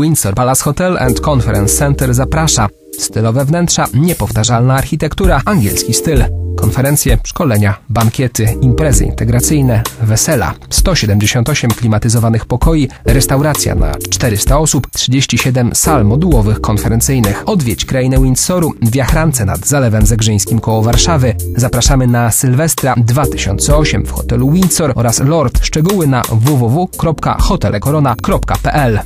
Windsor Palace Hotel and Conference Center zaprasza. Stylowe wnętrza, niepowtarzalna architektura, angielski styl. Konferencje, szkolenia, bankiety, imprezy integracyjne, wesela, 178 klimatyzowanych pokoi, restauracja na 400 osób, 37 sal modułowych konferencyjnych. Odwiedź krainę Windsoru, w wiachrance nad Zalewem Zegrzyńskim koło Warszawy. Zapraszamy na Sylwestra 2008 w hotelu Windsor oraz Lord. Szczegóły na www.hotelekorona.pl